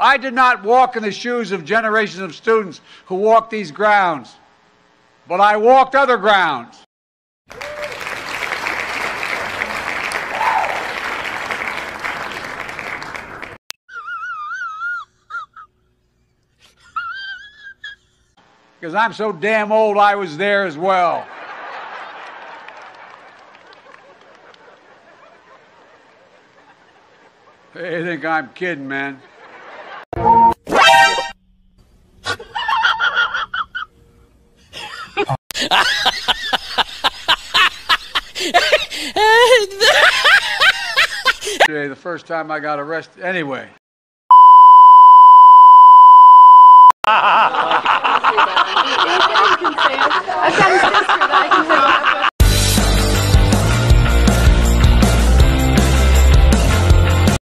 I did not walk in the shoes of generations of students who walked these grounds, but I walked other grounds. Because I'm so damn old, I was there as well. They think I'm kidding, man. the first time I got arrested. Anyway.